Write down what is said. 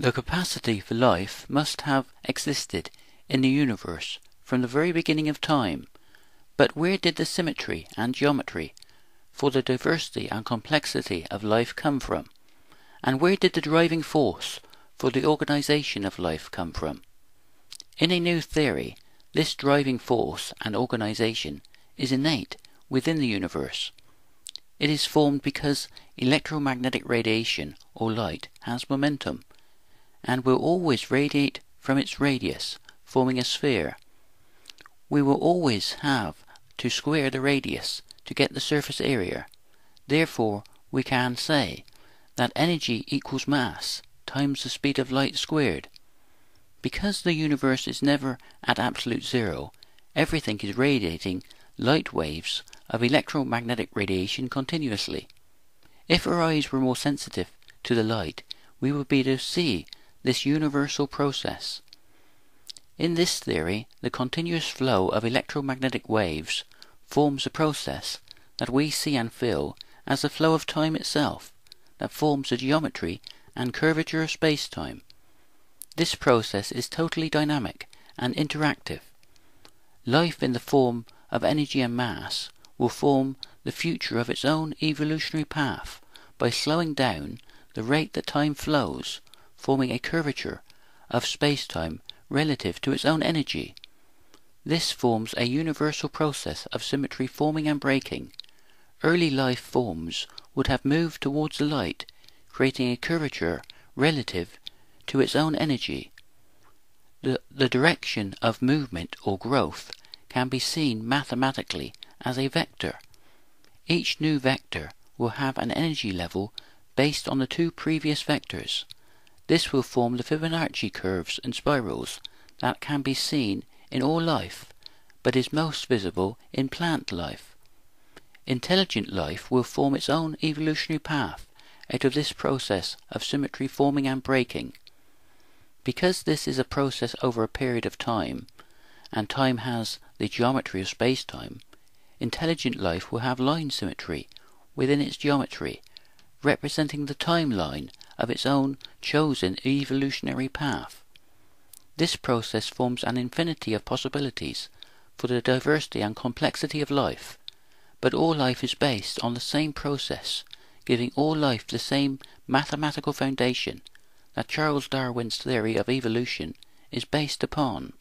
The capacity for life must have existed in the universe from the very beginning of time, but where did the symmetry and geometry for the diversity and complexity of life come from? And where did the driving force for the organization of life come from? In a new theory, this driving force and organization is innate within the universe. It is formed because electromagnetic radiation or light has momentum and will always radiate from its radius, forming a sphere. We will always have to square the radius to get the surface area. Therefore, we can say that energy equals mass times the speed of light squared. Because the universe is never at absolute zero, everything is radiating light waves of electromagnetic radiation continuously. If our eyes were more sensitive to the light, we would be able to see this universal process. In this theory, the continuous flow of electromagnetic waves forms a process that we see and feel as the flow of time itself, that forms the geometry and curvature of space-time. This process is totally dynamic and interactive. Life in the form of energy and mass will form the future of its own evolutionary path by slowing down the rate that time flows forming a curvature of space-time relative to its own energy. This forms a universal process of symmetry forming and breaking. Early life forms would have moved towards the light, creating a curvature relative to its own energy. The, the direction of movement or growth can be seen mathematically as a vector. Each new vector will have an energy level based on the two previous vectors. This will form the Fibonacci curves and spirals that can be seen in all life, but is most visible in plant life. Intelligent life will form its own evolutionary path out of this process of symmetry forming and breaking. Because this is a process over a period of time, and time has the geometry of space-time, intelligent life will have line symmetry within its geometry, representing the timeline of its own chosen evolutionary path. This process forms an infinity of possibilities for the diversity and complexity of life, but all life is based on the same process, giving all life the same mathematical foundation that Charles Darwin's theory of evolution is based upon.